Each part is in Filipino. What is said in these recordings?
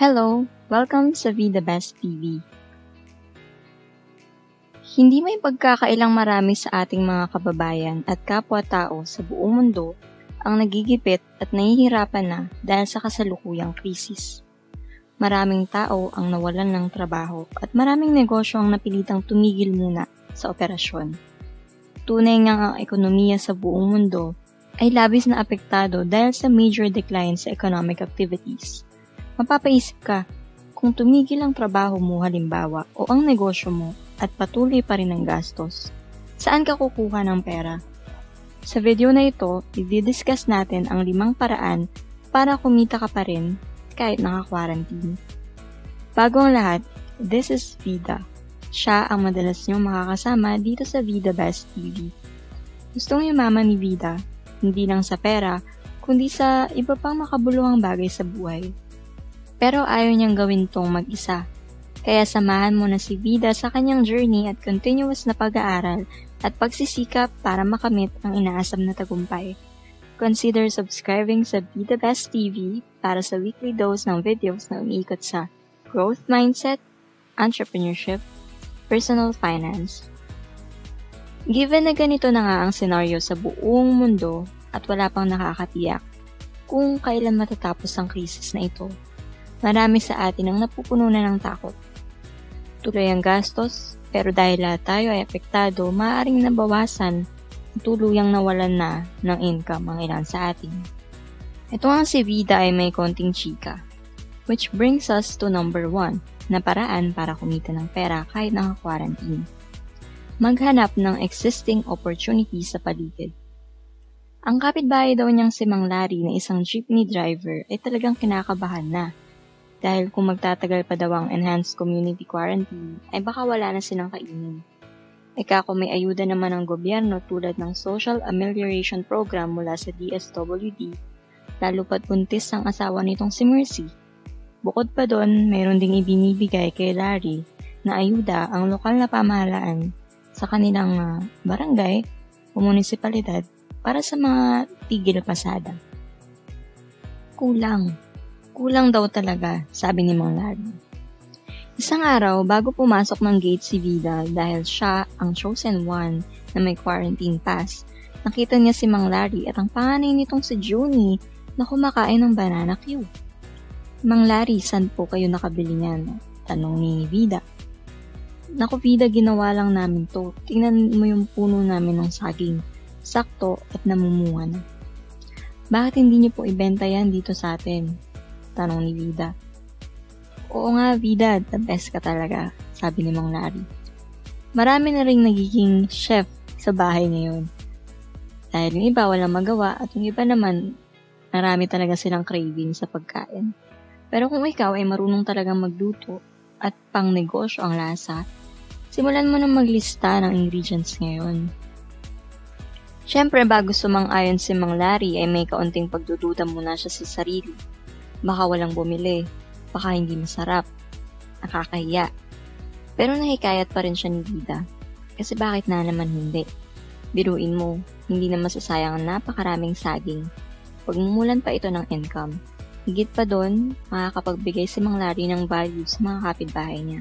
Hello! Welcome sa Be The Best TV. Hindi may pagkakailang marami sa ating mga kababayan at kapwa-tao sa buong mundo ang nagigipit at nahihirapan na dahil sa kasalukuyang krisis. Maraming tao ang nawalan ng trabaho at maraming negosyo ang napilitang tumigil muna sa operasyon. Tunay nga ang ekonomiya sa buong mundo ay labis na apektado dahil sa major decline sa economic activities. Mapapaisip ka, kung tumigil ang trabaho mo halimbawa o ang negosyo mo at patuloy pa rin ang gastos, saan ka kukuha ng pera? Sa video na ito, i-discuss natin ang limang paraan para kumita ka pa rin kahit naka-quarantine. Bago ang lahat, this is Vida. Siya ang madalas niyong makakasama dito sa Vida Best TV. Gustong yumaman ni Vida hindi lang sa pera, kundi sa iba pang makabuluhang bagay sa buhay. Pero ayaw niyang gawin tong mag-isa. Kaya samahan mo na si Vida sa kanyang journey at continuous na pag-aaral at pagsisikap para makamit ang inaasam na tagumpay. Consider subscribing sa Be The Best TV para sa weekly dose ng videos na umiikot sa growth mindset, entrepreneurship, personal finance, Given na ganito na nga ang senaryo sa buong mundo at wala pang nakakatiyak kung kailan matatapos ang krisis na ito, marami sa atin ang napupuno na ng takot. Tuloy ang gastos, pero dahil lahat tayo ay apektado, maaaring nabawasan tuluyang nawalan na ng income ang ilan sa atin. Ito ang si Vida ay may konting chika. Which brings us to number 1 na paraan para kumita ng pera kahit naka-quarantine maghanap ng existing opportunity sa paligid. Ang kapitbahay daw niyang si Mang Larry na isang jeepney driver ay talagang kinakabahan na dahil kung magtatagal pa daw ang enhanced community quarantine ay baka wala na silang kainin. Eka kung may ayuda naman ng gobyerno tulad ng Social Amelioration Program mula sa DSWD, lalo pat buntis ang asawa nitong si Mercy. Bukod pa doon, mayroon ding ibinibigay kay Larry na ayuda ang lokal na pamahalaan sa kanilang uh, barangay o munisipalidad para sa mga tigil pasada. Kulang. Kulang daw talaga, sabi ni Mang Larry. Isang araw, bago pumasok ng gate si Vida dahil siya ang chosen one na may quarantine pass, nakita niya si Mang Larry at ang panganay nitong si Junie na kumakain ng banana cue. Mang Larry, saan po kayo nakabili niyan? Tanong ni Vida. Naku, Vida, ginawa lang namin to. Tingnan mo yung puno namin ng saging. Sakto at namumunga na. Bakit hindi niyo po ibenta yan dito sa atin? Tanong ni Vida. Oo nga, Vida, the best ka talaga, sabi ni Mang Larry. Marami na rin nagiging chef sa bahay ngayon. Dahil yung iba walang magawa at yung iba naman, marami talaga silang craving sa pagkain. Pero kung ikaw ay marunong talagang magluto at pang negosyo ang lasa, simulan mo na maglista ng ingredients ngayon. Siyempre, bago sumang-ayon si Mang Larry ay may kaunting pagdududa muna siya sa sarili. Baka walang bumili, baka hindi masarap, nakakahiya. Pero nahikayat pa rin siya ni Vida. Kasi bakit na naman hindi? Biruin mo, hindi na masasayang ang napakaraming saging. Pagmumulan pa ito ng income. Higit pa doon, makakapagbigay si Mang Larry ng value sa mga kapitbahay niya.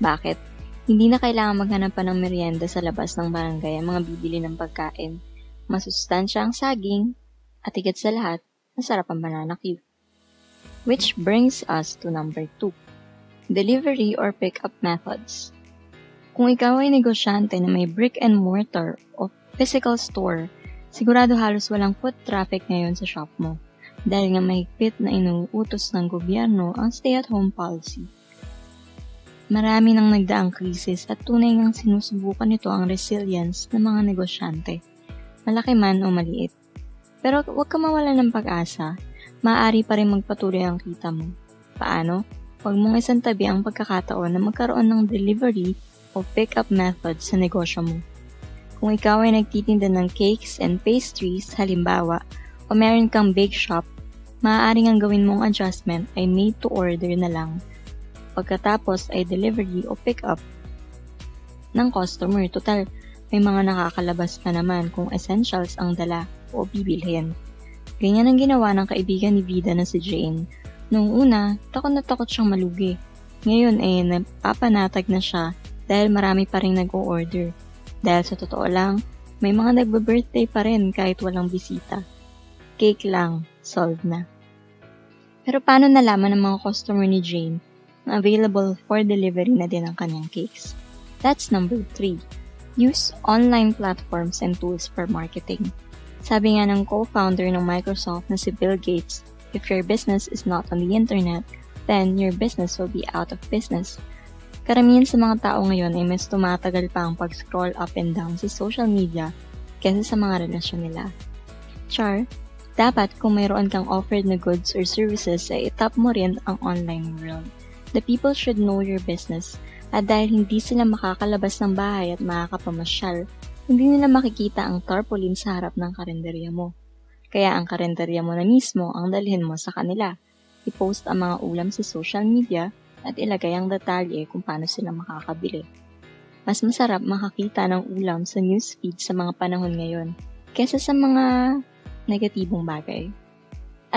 Bakit? Hindi na kailangan maghanap pa ng merienda sa labas ng barangay ang mga bibili ng pagkain. Masustansya ang saging, at higit sa lahat, masarap ang banana cue. Which brings us to number 2. Delivery or pick-up methods. Kung ikaw ay negosyante na may brick and mortar o physical store, sigurado halos walang foot traffic ngayon sa shop mo dahil nga mahigpit na inuutos ng gobyerno ang stay-at-home policy. Marami nang nagdaang krisis at tunay ngang sinusubukan nito ang resilience ng mga negosyante, malaki man o maliit. Pero huwag ka mawala ng pag-asa, maaari pa rin magpatuloy ang kita mo. Paano? Huwag mong isang tabi ang pagkakataon na magkaroon ng delivery o pick-up method sa negosyo mo. Kung ikaw ay nagtitinda ng cakes and pastries, halimbawa, o meron kang bake shop, maaaring ang gawin mong adjustment ay made to order na lang pagkatapos ay delivery o pick up ng customer. Total, may mga nakakalabas pa naman kung essentials ang dala o bibilhin. Ganyan ang ginawa ng kaibigan ni Vida na si Jane Noong una, takot na takot siyang malugi. Ngayon ay eh, napapanatag na siya dahil marami pa rin nag-o-order. Dahil sa totoo lang, may mga nagbe-birthday pa rin kahit walang bisita. Cake lang, solved na. Pero paano nalaman ng mga customer ni Jane na available for delivery na din ang kanyang cakes? That's number 3. Use online platforms and tools for marketing. Sabi nga ng co-founder ng Microsoft na si Bill Gates, if your business is not on the internet, then your business will be out of business. Karamihan sa mga tao ngayon ay mas tumatagal pa ang pag-scroll up and down sa social media kaysa sa mga relasyon nila. Char, dapat kung mayroon kang offered na goods or services ay itap mo rin ang online world. The people should know your business at dahil hindi sila makakalabas ng bahay at makakapamasyal, hindi nila makikita ang tarpaulin sa harap ng karinderya mo. Kaya ang karinderya mo na mismo ang dalhin mo sa kanila. I-post ang mga ulam sa social media at ilagay ang detalye kung paano sila makakabili. Mas masarap makakita ng ulam sa newsfeed sa mga panahon ngayon kesa sa mga negatibong bagay.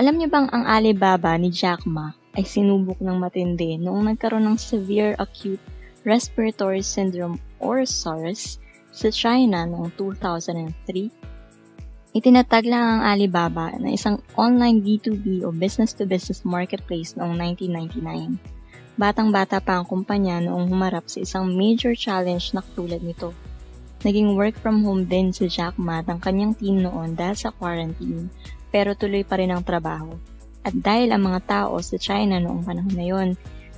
Alam niyo bang ang Alibaba ni Jack Ma ay sinubok ng matindi noong nagkaroon ng severe acute respiratory syndrome or SARS sa China noong 2003? Itinatag lang ang Alibaba na isang online B2B o business-to-business marketplace noong 1999 Batang-bata pa ang kumpanya noong humarap sa isang major challenge na katulad nito. Naging work from home din si Jack Ma at ang kanyang team noon dahil sa quarantine, pero tuloy pa rin ang trabaho. At dahil ang mga tao sa China noong panahon na yon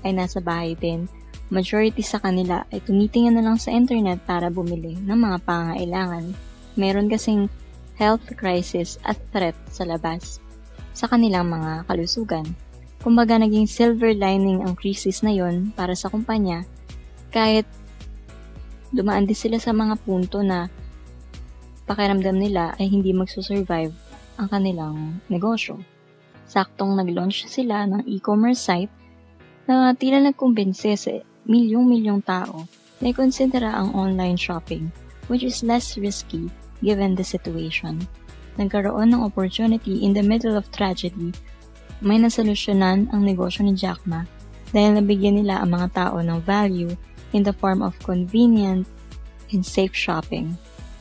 ay nasa bahay din, majority sa kanila ay tumitingin na lang sa internet para bumili ng mga pangailangan. Meron kasing health crisis at threat sa labas sa kanilang mga kalusugan. Kumbaga naging silver lining ang crisis na yon para sa kumpanya kahit dumaan din sila sa mga punto na pakiramdam nila ay hindi magsusurvive ang kanilang negosyo. Saktong nag-launch sila ng e-commerce site na tila nagkumbinse milyong-milyong tao na ikonsidera ang online shopping which is less risky given the situation. Nagkaroon ng opportunity in the middle of tragedy may nasolusyonan ang negosyo ni Jack Ma dahil nabigyan nila ang mga tao ng value in the form of convenient and safe shopping.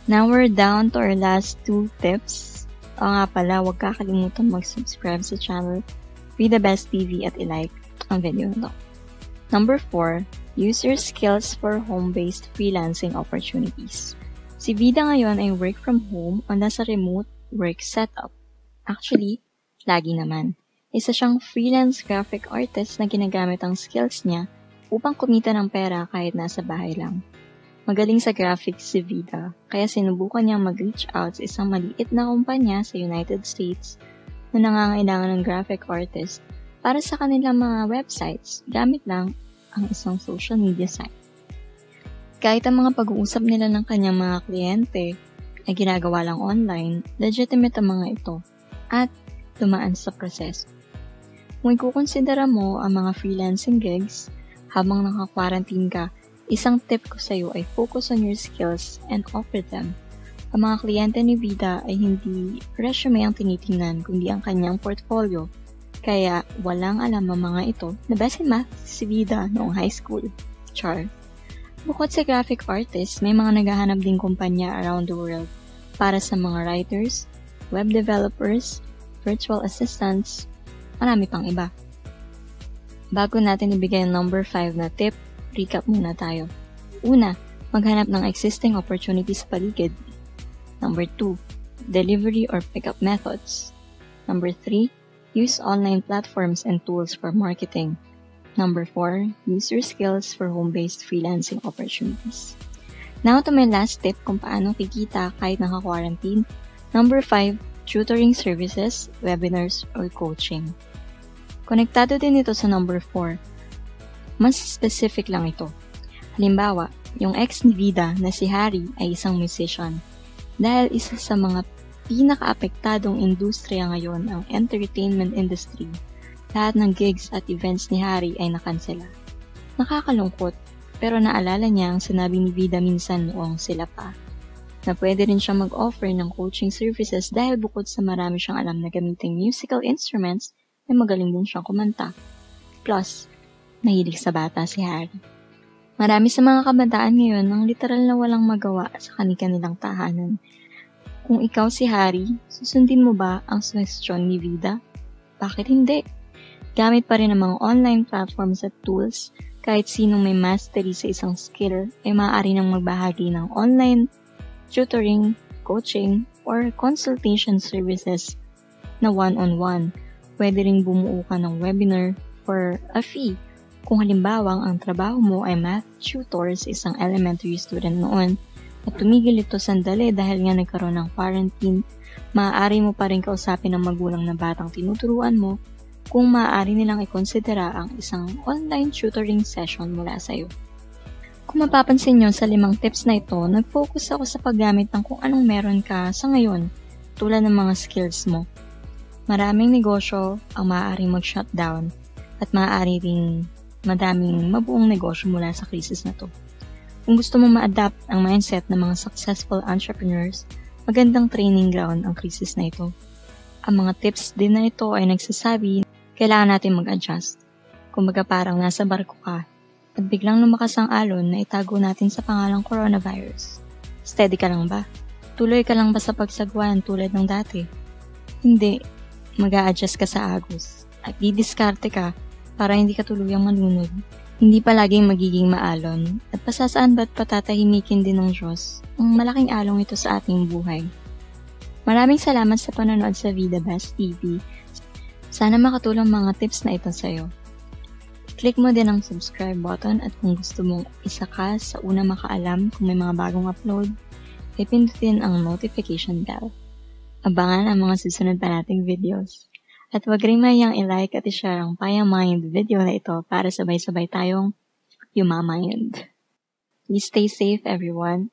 Now we're down to our last two tips. O nga pala, huwag kakalimutan mag-subscribe sa channel Be The Best TV at ilike ang video na Number 4, use your skills for home-based freelancing opportunities. Si Vida ngayon ay work from home o nasa remote work setup. Actually, lagi naman. Isa siyang freelance graphic artist na ginagamit ang skills niya upang kumita ng pera kahit nasa bahay lang. Magaling sa graphics si Vida, kaya sinubukan niyang mag-reach out sa isang maliit na kumpanya sa United States na nangangailangan ng graphic artist para sa kanilang mga websites gamit lang ang isang social media site. Kahit ang mga pag-uusap nila ng kanyang mga kliyente ay ginagawa lang online, legitimate ang mga ito at dumaan sa proseso. Kung ikukonsidera mo ang mga freelancing gigs habang naka-quarantine ka, isang tip ko sa iyo ay focus on your skills and offer them. Ang mga kliyente ni Vida ay hindi resume ang tinitingnan kundi ang kanyang portfolio. Kaya walang alam ang mga ito na best in math si Vida noong high school. Char. Bukod sa graphic artist, may mga naghahanap ding kumpanya around the world para sa mga writers, web developers, virtual assistants, marami pang iba. Bago natin ibigay ang number 5 na tip, recap muna tayo. Una, maghanap ng existing opportunities paligid. Number 2, delivery or pickup methods. Number 3, use online platforms and tools for marketing. Number 4, use your skills for home-based freelancing opportunities. Now to my last tip kung paano kikita kahit naka-quarantine. Number 5, tutoring services, webinars, or coaching. Konektado din ito sa number 4. Mas specific lang ito. Halimbawa, yung ex ni Vida na si Harry ay isang musician. Dahil isa sa mga pinaka-apektadong industriya ngayon ang entertainment industry, lahat ng gigs at events ni Harry ay nakansela. Nakakalungkot, pero naalala niya ang sinabi ni Vida minsan noong sila pa, na pwede rin siya mag-offer ng coaching services dahil bukod sa marami siyang alam na gamiting musical instruments, ay magaling din siyang kumanta. Plus, mahilig sa bata si Harry. Marami sa mga kabataan ngayon ang literal na walang magawa sa kanilang tahanan. Kung ikaw si Harry, susundin mo ba ang suggestion ni Vida? Bakit hindi? Gamit pa rin ang mga online platforms at tools, kahit sinong may mastery sa isang skill ay maaari nang magbahagi ng online tutoring, coaching, or consultation services na one-on-one. Pwede ring bumuo ka ng webinar for a fee kung halimbawa ang trabaho mo ay math tutor sa isang elementary student noon at tumigil ito sandali dahil nga nagkaroon ng quarantine, maaari mo pa rin kausapin ang magulang na batang tinuturuan mo kung maaari nilang ikonsidera ang isang online tutoring session mula sa iyo. Kung mapapansin nyo sa limang tips na ito, nag-focus ako sa paggamit ng kung anong meron ka sa ngayon, tulad ng mga skills mo. Maraming negosyo ang maaaring mag-shutdown at maaari ring madaming mabuong negosyo mula sa krisis na to. Kung gusto mo ma-adapt ang mindset ng mga successful entrepreneurs, magandang training ground ang krisis na ito. Ang mga tips din na ito ay nagsasabi kailangan natin mag-adjust. Kumbaga parang nasa barko ka at biglang lumakas ang alon na itago natin sa pangalang coronavirus. Steady ka lang ba? Tuloy ka lang ba sa pagsagwan tulad ng dati? Hindi. mag adjust ka sa agos at didiskarte ka para hindi ka tuluyang malunod. Hindi palaging magiging maalon at pasasaan ba't patatahimikin din ng Diyos ang malaking along ito sa ating buhay. Maraming salamat sa panonood sa Vida Best TV. Sana makatulong mga tips na ito sa'yo. Click mo din ang subscribe button at kung gusto mong isa ka sa una makaalam kung may mga bagong upload, ipindutin ang notification bell. Abangan ang mga susunod pa nating videos. At wag rin mayang i-like at i-share ang Paya Mind video na ito para sabay-sabay tayong yumamind. Please stay safe everyone.